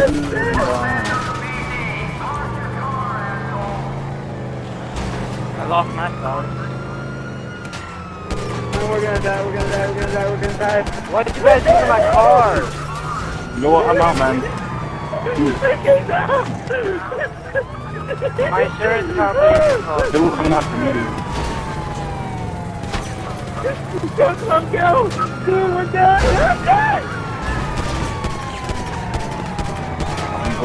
I lost my phone. Oh, we're gonna die, we're gonna die, we're gonna die, we're gonna die. What did you guys do to my car? You know what? I'm out, man. My insurance company called. They were coming after me. Go, come, go! Dude, we're dead! We're dead!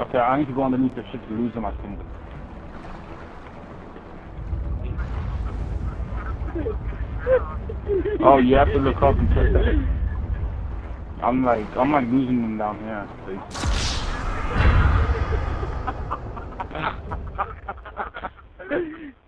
Okay, I need to go underneath the ship to think. Oh, you have to look up and check that. I'm like, I'm like losing them down here. please.